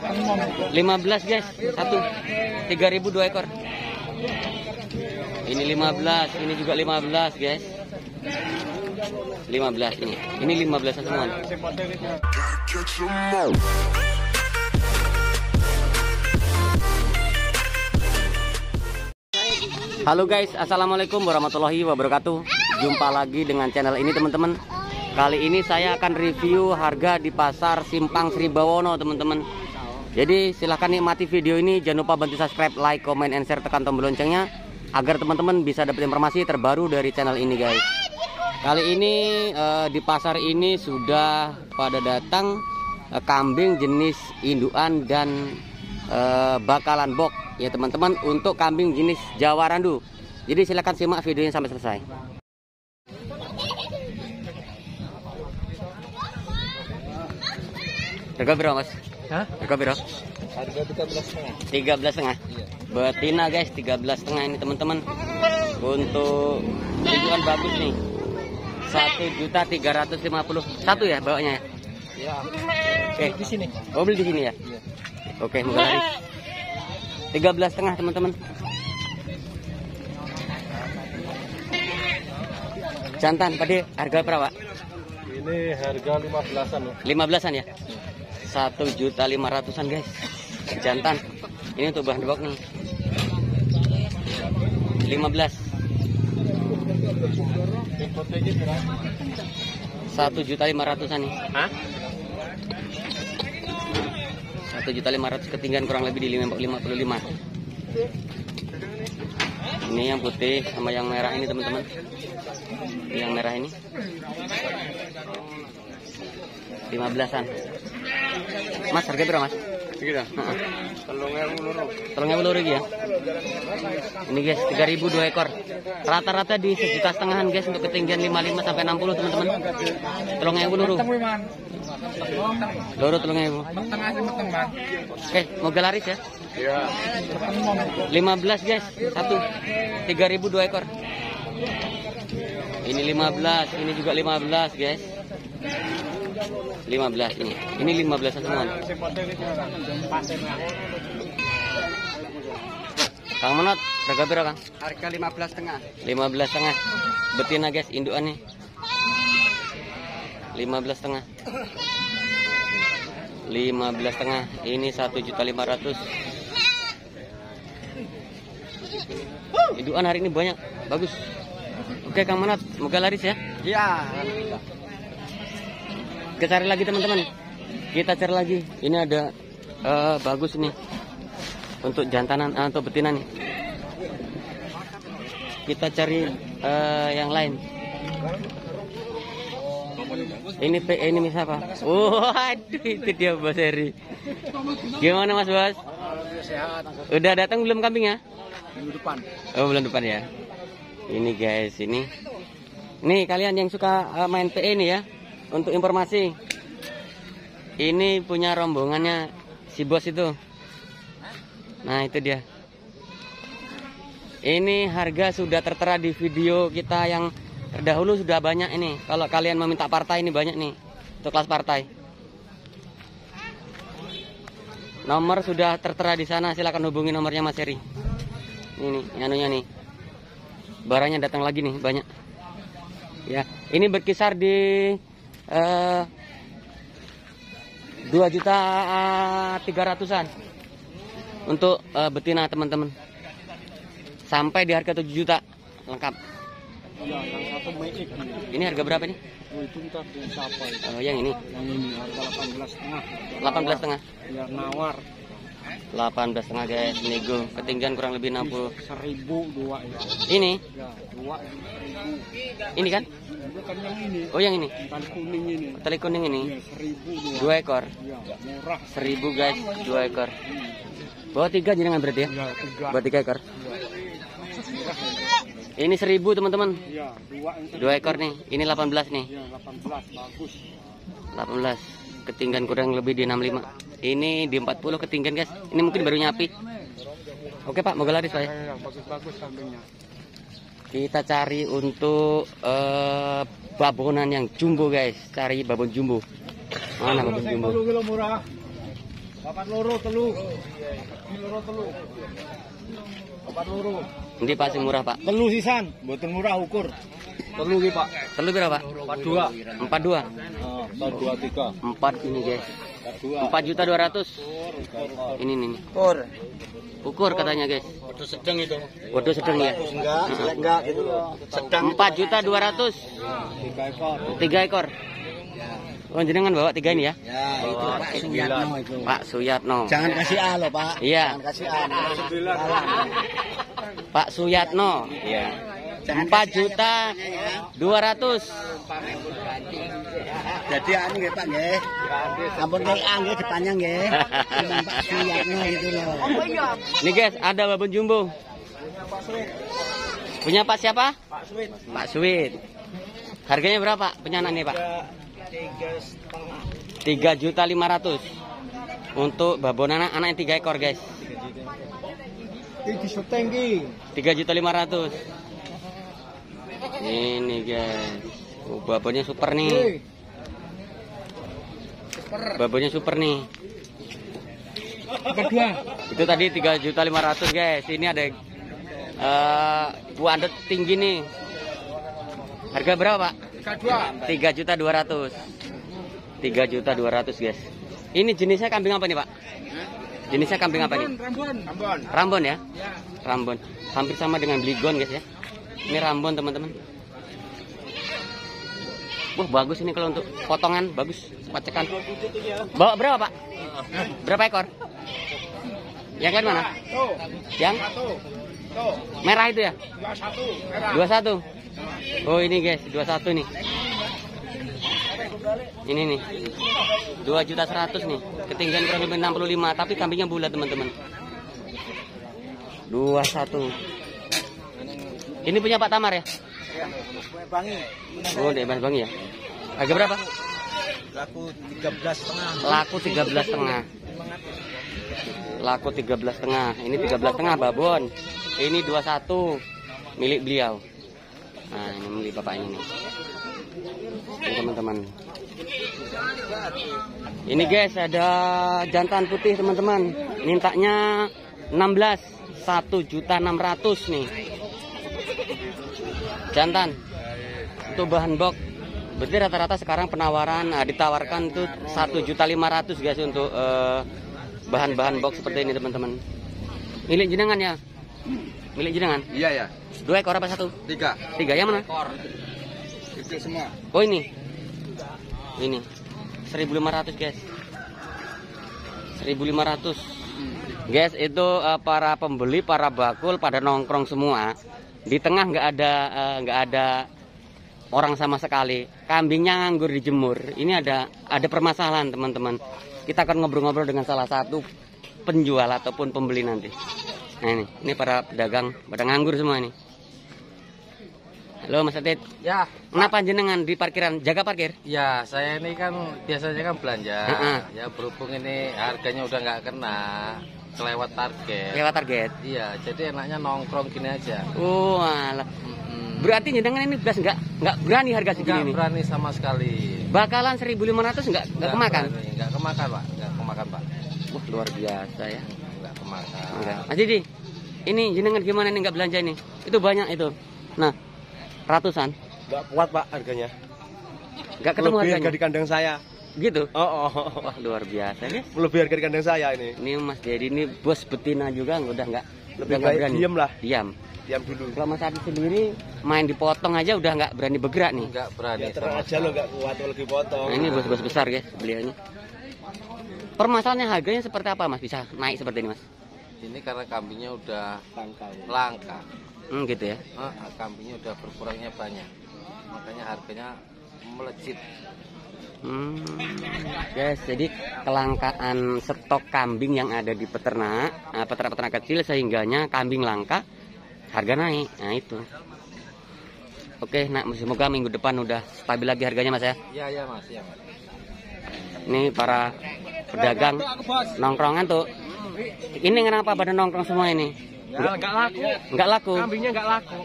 15 guys, satu. 3000 dua ekor. Ini 15, ini juga 15 guys. 15 ini. Ini 15 semua. Halo guys, assalamualaikum warahmatullahi wabarakatuh. Jumpa lagi dengan channel ini teman-teman. Kali ini saya akan review harga di pasar Simpang Sri Bawono teman-teman. Jadi silahkan nikmati video ini. Jangan lupa bantu subscribe, like, comment, and share tekan tombol loncengnya agar teman-teman bisa dapat informasi terbaru dari channel ini guys. Kali ini eh, di pasar ini sudah pada datang eh, kambing jenis induan dan eh, bakalan bok ya teman-teman untuk kambing jenis Jawa Randu. Jadi silakan simak videonya sampai selesai. Harga berapa mas? Hah? Harga berapa? Harga 13 setengah. Tiga belas setengah. Iya. Betina guys, tiga belas setengah ini teman-teman. Untuk tujuan bagus nih. Satu juta tiga ratus lima puluh satu ya bawanya ya. Ya. Oke. Di sini. Oh beli di sini ya. Iya. Oke, moga laris. Tiga belas setengah teman-teman. Jantan, pada harga berapa? Ini harga 15-an ya. Lima belasan ya? Satu juta lima ratusan guys. Jantan. Ini untuk bahan bok nih. Lima belas. Hipotenya berapa? Satu juta lima ratusan nih. Satu juta lima ratus ketinggian kurang lebih di lima lima puluh lima. Ini yang putih sama yang merah ini teman-teman. Yang merah ini. Lima belasan. Mas harga berapa mas? Segitu. Heeh. Telung ewu loro. Ya. Ini guys, 3000 dua ekor. Rata-rata di sejuta setengahan guys untuk ketinggian 55 sampai 60 teman-teman. Tolong ewu luru. Luru tolong ewu. Oke, moga laris ya. Iya. 15 guys, satu. 3000 dua ekor. Ini 15, ini juga 15 guys. 15 ini. Ini 15 semua. Kang Menot, harga berapa Kang? Harga 15 setengah. 15 setengah betina guys induan nih 15 setengah 15 setengah ini 1 juta 500 induan hari ini banyak bagus oke Kang Manat semoga laris ya Iya. Kita cari lagi teman-teman. Kita cari lagi. Ini ada eh, bagus nih. Untuk jantanan eh, untuk betina nih. Kita cari eh, yang lain. Ini P ini misal apa? Waduh itu dia Bos Heri. Gimana Mas Bos? Udah datang belum kambing ya? Minggu depan. oh bulan depan ya. Ini guys ini. Nih kalian yang suka main PE ini ya untuk informasi ini punya rombongannya si bos itu. Nah itu dia. Ini harga sudah tertera di video kita yang terdahulu sudah banyak ini. Kalau kalian meminta partai ini banyak nih. Untuk kelas partai. Nomor sudah tertera di sana. Silakan hubungi nomornya Mas Heri. Ini anunya nih. Barangnya datang lagi nih banyak. Ya ini berkisar di eh, dua juta tiga ratusan. Untuk eh, betina teman-teman. Sampai di harga 7 juta lengkap. Iya, nih. ini harga berapa nih Oh? Eh, yang ini. Yang ini harga 18 setengah. 18 setengah. Ya nawar 18 setengah guys nego ketinggian kurang lebih 60 seribu dua ya. ini Ya, dua seribu. ini kan kan yang ini. oh yang ini Tali kuning ini. tali kuning ini Ya, seribu dua. dua ekor Ya, murah. seribu guys dua ekor bawa tiga jenengan berarti ya Ya, tiga. buat tiga ekor Murah. ini seribu teman-teman Ya, dua dua ekor nih ini 18 nih Ya, 18 bagus. 18 ketinggian kurang lebih di 65 ini di 40 ketinggian guys ini mungkin baru nyapi oke pak moga laris pak ya. Bagus-bagus kambingnya. kita cari untuk eh, babonan yang jumbo guys cari babon jumbo mana babon jumbo kilo murah. Papat loro telu. Ini loro telu. Papat loro. Ini pasti murah pak. Telu sisan, mboten murah ukur. Telu ki, Pak. Telu berapa? Empat dua. Empat dua. Oh, empat dua tiga. Empat ini guys. Empat juta dua ratus. Ini nih. Ukur. Ukur katanya guys. Waduh sedang itu. Waduh sedang ya. Enggak, enggak gitu loh. Sedang. Empat juta dua ratus. Tiga ekor. Tiga ekor. Oh jenengan bawa tiga ini ya? Ya, itu Pak Suyatno itu. Pak Suyatno. Jangan kasih A loh, Pak. Iya. Jangan kasih A. Pak Suyatno. Iya. Empat juta dua ratus. Jadi anu nggih Pak nggih. Ampun nek A nggih depannya nggih. Cuman Pak Suyatno itu loh. Nih guys, ada babon jumbo. Punya Pak siapa? Pak Sweet. Pak Sweet. Harganya berapa penyanan nih Pak? Tiga juta lima ratus. Untuk babon anak anak yang tiga ekor guys. Tiga juta lima ratus. Ini guys. Oh, babonnya super nih. Babonnya super nih. Empat dua. Itu tadi tiga juta lima ratus guys. Ini ada eh buandet tinggi nih. Harga berapa Pak? Tiga juta dua ratus. Tiga juta dua ratus guys. Ini jenisnya kambing apa nih Pak? Jenisnya kambing apa nih? Rambon. Rambon. Rambon ya? Ya. Rambon. Hampir sama dengan Bligon guys ya. Ini Rambon teman-teman. Wah bagus ini kalau untuk potongan bagus pacekan. Bawa berapa Pak? Berapa ekor? Yang kan mana? Yang merah itu ya? Dua satu. Oh ini guys, dua satu nih. Ini nih, dua juta seratus nih. Ketinggian kurang lebih 65 tapi kambingnya bulat teman-teman. Dua satu. Ini punya Pak Tamar ya? Bangi. Oh, di Mas Bangi ya. Harga berapa? Laku tiga belas setengah. Laku 13 setengah. Laku 13 setengah. Ini 13 setengah babon. Ini 21 milik beliau. Nah, ini milik nih. Ini teman-teman. Ini guys ada jantan putih teman-teman. Mintanya 16 1 juta 600 nih. Jantan. Itu bahan box. Berarti rata-rata sekarang penawaran nah, ditawarkan tuh 1 juta 500 guys untuk eh, bahan-bahan box seperti ini teman-teman. Milik jenengan ya? Milik jenengan? Iya ya. Dua ekor apa satu? Tiga. Tiga yang mana? Ekor. Itu semua. Oh ini. Ini. 1500 guys. 1500. Guys, itu eh, para pembeli, para bakul pada nongkrong semua. Di tengah nggak ada eh, nggak ada orang sama sekali. Kambingnya nganggur dijemur. Ini ada ada permasalahan, teman-teman. Kita akan ngobrol-ngobrol dengan salah satu penjual ataupun pembeli nanti. Nah ini, ini para pedagang pada nganggur semua ini. Halo Mas Atit, Ya, kenapa jenengan di parkiran jaga parkir? ya saya ini kan biasanya kan belanja. Ya berhubung ini harganya udah nggak kena, kelewat target. Lewat target. Iya, jadi enaknya nongkrong gini aja. Oh, alah. Mm-mm. Berarti jenengan ini belas nggak nggak berani harga segini Nggak berani sama sekali. Bakalan 1.500 nggak nggak kemakan. berani, Nggak kemakan pak, nggak kemakan pak. Wah luar biasa ya. Nggak kemakan. Enggak. Mas Didi, ini jenengan gimana nih nggak belanja ini? Itu banyak itu. Nah, ratusan. Gak kuat pak harganya. Nggak ketemu Lebih harga harganya. di kandang saya. Gitu. Oh, oh. Wah luar biasa guys. Lebih harga di kandang saya ini. Ini Mas Dedi ini bos betina juga udah nggak Lebih udah nggak baik berani. diem lah. Diam. Diam dulu. Kalau Mas Adi sendiri main dipotong aja udah nggak berani bergerak nih. Nggak berani. Ya terang aja lo gak kuat kalau dipotong. Nah, ini bos-bos besar guys beliaunya. Permasalahannya harganya seperti apa mas bisa naik seperti ini mas? Ini karena kambingnya udah Tangkal. langka. Hmm, gitu ya. Eh, kambingnya udah berkurangnya banyak. Makanya harganya melejit. Hmm, guys, jadi kelangkaan stok kambing yang ada di peternak, nah, peternak-peternak kecil sehingganya kambing langka, harga naik. Nah itu. Oke, nah semoga minggu depan udah stabil lagi harganya mas ya. Iya, iya mas, iya mas. Ini para pedagang nongkrongan tuh. Ini kenapa pada nongkrong semua ini? Ya laku. Nggak laku. Kambingnya nggak laku.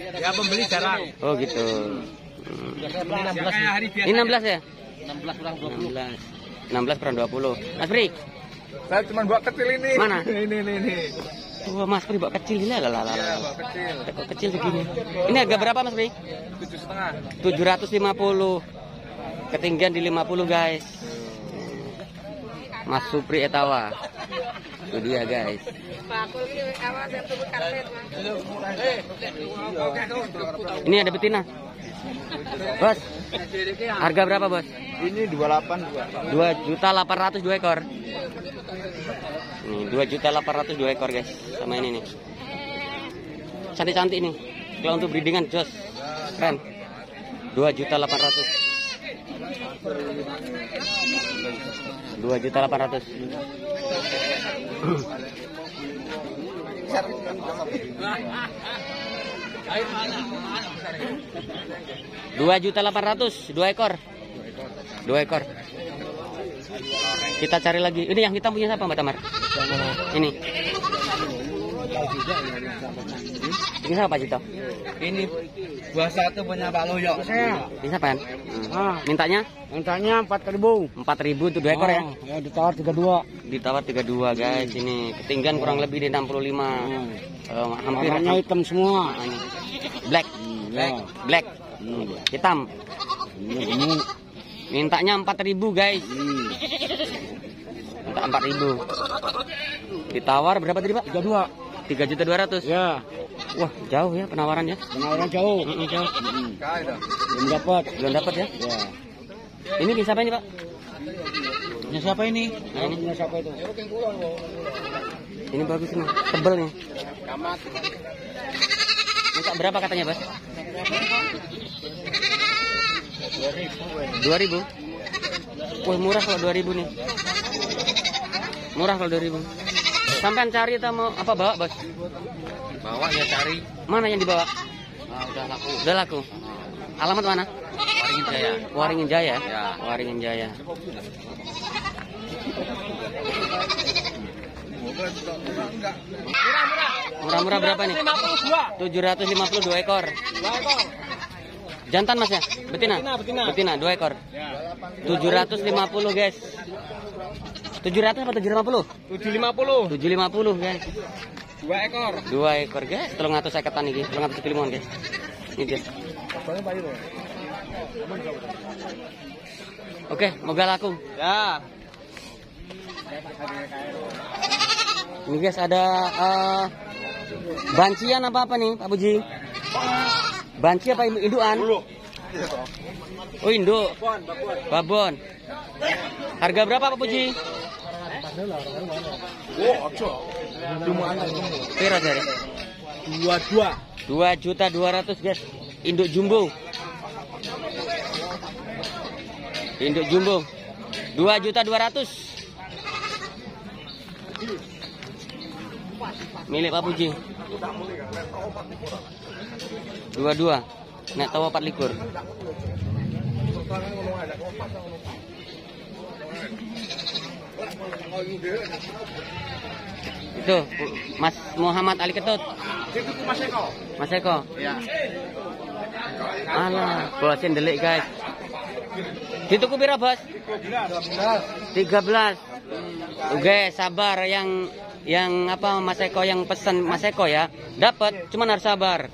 Ya pembeli jarang. Oh gitu. Hmm. Ini 16 ya? 16 kurang 16. 16 kurang 20. Mas Bri, Saya cuma buat kecil ini. Mana? ini, ini, ini. Wah, Mas Pri bawa kecil ini lah lah lah. Iya, buat kecil. Kok kecil begini? Ini harga berapa Mas Pri? Tujuh setengah. 750. Ketinggian di 50 guys. Mas Supri Etawa. Itu dia guys. Ini ada betina. Bos. Harga berapa, Bos? Ini 28 buat. 2 juta 800 dua ekor. Nih, 2 juta 800 dua ekor, guys. Sama ini nih. Cantik-cantik nih. Kalau untuk breedingan jos. Keren. 2 juta 800. 2 juta 800. Dua juta delapan ratus, dua ekor, dua ekor. Kita cari lagi. Ini yang hitam punya siapa Mbak Tamar? Ini. Ini siapa Pak Cito? Ini buah satu punya Pak Loyo. Saya. Ini siapa? Ah, Mintanya mintanya 4000. empat ribu itu dua ekor ya? Ya ditawar 32. Ditawar 32 guys. Ini ketinggian kurang lebih di 65. Eh, hampir Warnanya hitam semua. Ah, ini. black, Ya. black, Hmm. hitam. Ini gemuk. Mintanya 4000 guys. Hmm. Minta 4000. Ditawar berapa tadi, Pak? 32. 3 juta 200. Ya, Wah, jauh ya penawarannya. penawaran jauh. Mm-mm, jauh. Hmm. Kau itu. Belum dapat. Belum dapat ya? Ya. Ini bisa apa ini, Pak? Punya siapa ini? Nah, ini. Punya siapa itu? Ini bagus ini. Tebel nih. Minta berapa katanya, Bos? 2000. Wah, murah kalau 2000 nih. Murah kalau 2000. Sampai cari atau mau apa bawa, Bos? Bawa ya cari. Mana yang dibawa? Nah, udah laku. Udah laku. Alamat mana? Waringin Jaya. Waringin Jaya. Ya. Waringin Jaya. Murah-murah berapa nih? 752 ekor. Jantan mas ya? Betina? Betina, 2 ekor. 750 guys. 700 apa 750? 750. 750 guys. Dua ekor. 2 ekor guys. Atus saya ketan iki. Tolong atus kilimuan guys. Ini guys. Oke, moga laku. Ya. Ini guys ada eh, bancian apa apa nih Pak Puji? Banci apa indu- induan? Oh induk. Babon. Harga berapa Pak Puji? Piro dari? Dua dua. Dua juta dua ratus guys. Induk jumbo. Induk jumbo. Dua juta dua ratus. Milik Pak Puji. Dua-dua. Nek tawa empat likur. Itu Mas Muhammad Ali Ketut. Mas Eko. Ya. Alah, bosin delik guys. Dituku pira, Bos? 13. Oke, sabar yang yang apa Mas Eko yang pesan Mas Eko ya. Dapat, cuman harus sabar.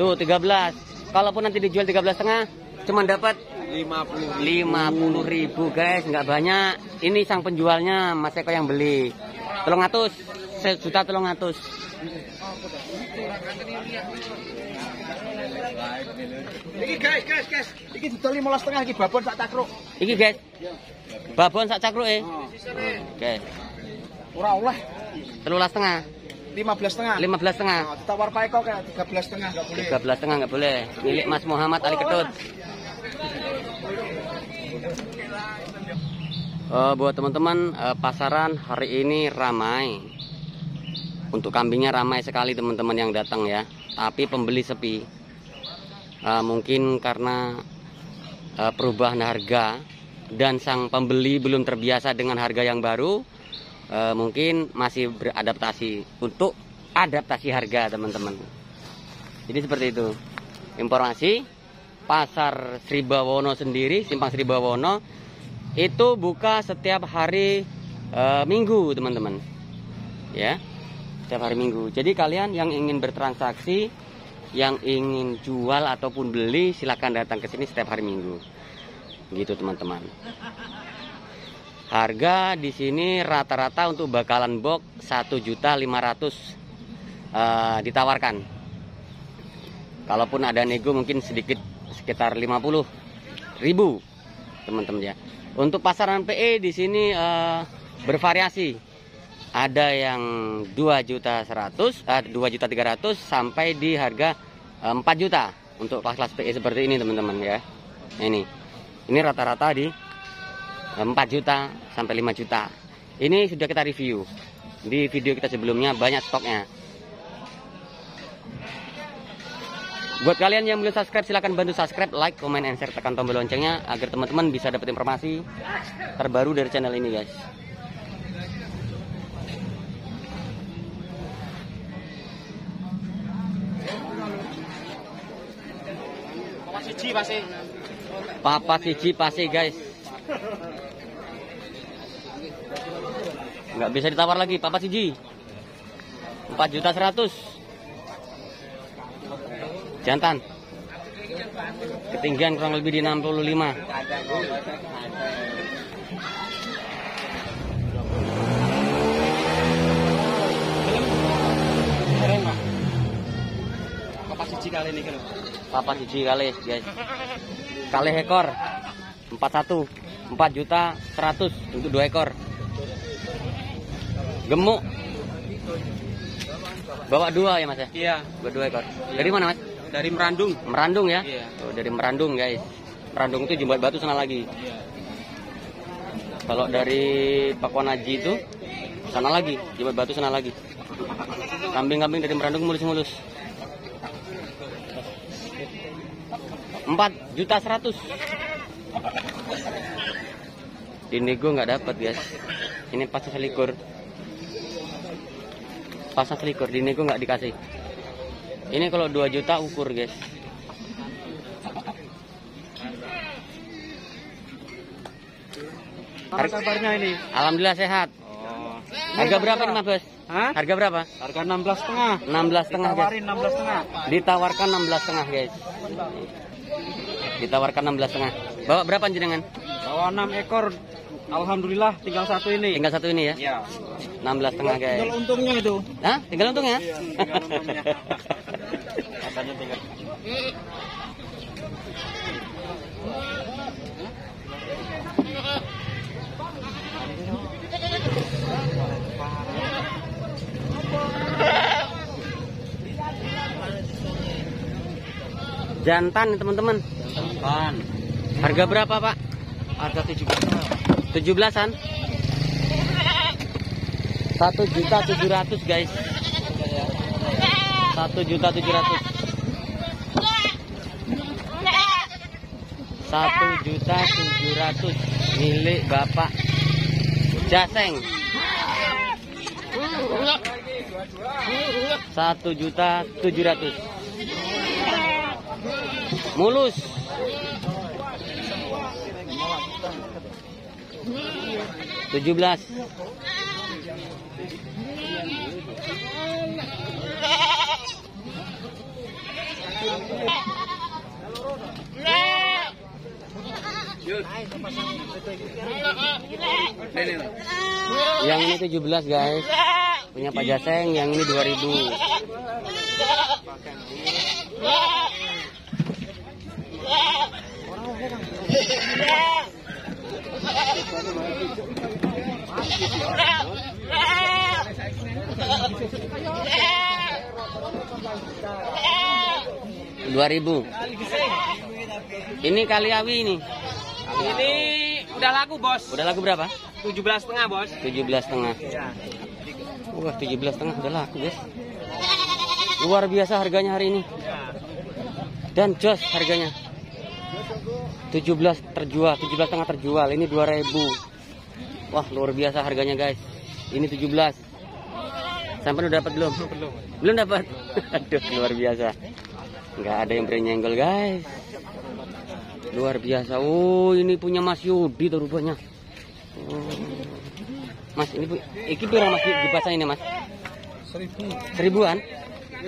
Tuh 13. Kalaupun nanti dijual 13 setengah, cuman dapat 50. 50 ribu guys, nggak banyak. Ini sang penjualnya Mas Eko yang beli. Tolong atus, sejuta tolong atus. Iki guys, guys, guys. Iki didol 15 setengah iki babon sak cakruk. Iki guys, babon sak cakruk eh. Oke, Ora oleh telulas setengah, 15 setengah. 15 setengah. Nah, ditawar Pak Eko kayak 13 setengah enggak boleh. 13 setengah nggak boleh. Milik Mas Muhammad Ali Ketut. Eh, buat teman-teman eh, pasaran hari ini ramai. Untuk kambingnya ramai sekali teman-teman yang datang ya. Tapi pembeli sepi. Eh, mungkin karena eh, perubahan harga dan sang pembeli belum terbiasa dengan harga yang baru. eh, mungkin masih beradaptasi untuk adaptasi harga teman-teman. Jadi seperti itu. Informasi pasar Sribawono sendiri, Simpang Sribawono itu buka setiap hari eh, Minggu teman-teman. Ya setiap hari Minggu. Jadi kalian yang ingin bertransaksi yang ingin jual ataupun beli silakan datang ke sini setiap hari Minggu. Gitu teman-teman. Harga di sini rata-rata untuk bakalan box 1.500 eh, ditawarkan. Kalaupun ada nego mungkin sedikit sekitar 50 ribu teman-teman ya untuk pasaran PE di sini eh, bervariasi. Ada yang 2 juta 100 eh, 2 juta 300 sampai di harga eh, 4 juta untuk kelas PE seperti ini teman-teman ya. Ini. Ini rata-rata di eh, 4 juta sampai 5 juta. Ini sudah kita review di video kita sebelumnya banyak stoknya Buat kalian yang belum subscribe silahkan bantu subscribe, like, comment, and share tekan tombol loncengnya agar teman-teman bisa dapat informasi terbaru dari channel ini guys. Papa siji pasti guys. Nggak bisa ditawar lagi, Papa siji. 4 juta 100. Jantan. Ketinggian kurang lebih di 65. Apa siji kali ini? Papa siji kali guys. Kali ekor 41 4 juta 100 untuk dua ekor. Gemuk. Bawa dua ya mas ya? Iya, Bawa dua ekor. Dari mana mas? Dari Merandung. Merandung ya? Iya. Tuh, dari Merandung guys. Merandung itu jembat batu sana lagi. Iya. Kalau dari Pakuan Haji itu sana lagi, jembat batu sana lagi. Kambing-kambing dari Merandung mulus-mulus. 4 juta 100. Di nego nggak dapat guys. Ini pasang selikur. Pasang selikur di nego nggak dikasih. Ini kalau 2 juta ukur guys. Apa kabarnya ini? Alhamdulillah sehat. Oh. Harga berapa nih Mas Bos? Hah? Harga berapa? Harga 16 setengah. 16 setengah guys. Ditawarin 16 setengah. Ditawarkan 16 setengah guys. Ditawarkan 16 setengah. Bawa berapa jenengan? Bawa 6 ekor. Alhamdulillah tinggal satu ini. Tinggal satu ini ya. Iya. 16 setengah guys. Tinggal untungnya itu. Hah? Tinggal untungnya? Iya, tinggal untungnya. Katanya tinggal. Jantan teman-teman. Pan. Harga berapa Pak? Harga 17 setengah. 17-an. 1 juta 700 guys. 1 juta 700. 1 juta 700 milik Bapak Jaseng. 1 juta 700. Mulus. Tujuh belas. Yang ini 17 guys. Punya Pak Jaseng, yang ini 2000. Yeah. 2000. Ini Kaliawi ini. Ini udah laku, Bos. Udah laku berapa? 17 setengah, Bos. 17 setengah. Iya. Wah, 17 setengah udah laku, guys. Luar biasa harganya hari ini. Iya. Dan jos harganya. 17 terjual, 17 setengah terjual. Ini 2000. Wah, luar biasa harganya, guys. Ini 17. Sampai udah dapat belum? Belum. Belum dapat. Aduh, luar biasa. Nggak ada yang berani nyenggol guys. Luar biasa. Oh, ini punya Mas Yudi tuh rupanya. Oh. Mas ini bu, iki pirang mas di, di pasar ini mas? Seribu. Seribuan?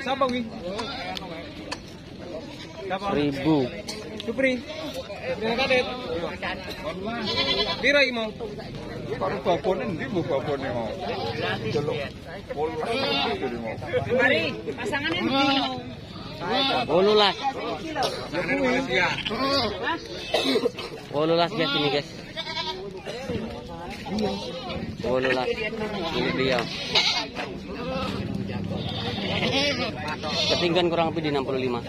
Siapa wi? Siapa? Seribu. Supri. Pira iki mau? Karo babon endi bu babon mau? Delok. Pola iki mau. Wolulas. Wolulas guys ini guys. Wolulas. Ini dia. Ketinggian kurang lebih di 65.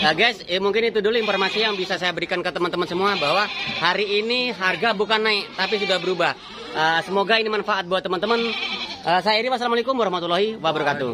Nah guys, eh, mungkin itu dulu informasi yang bisa saya berikan ke teman-teman semua bahwa hari ini harga bukan naik tapi sudah berubah. Eh, semoga ini manfaat buat teman-teman. Eh, saya Iri, wassalamualaikum warahmatullahi wabarakatuh.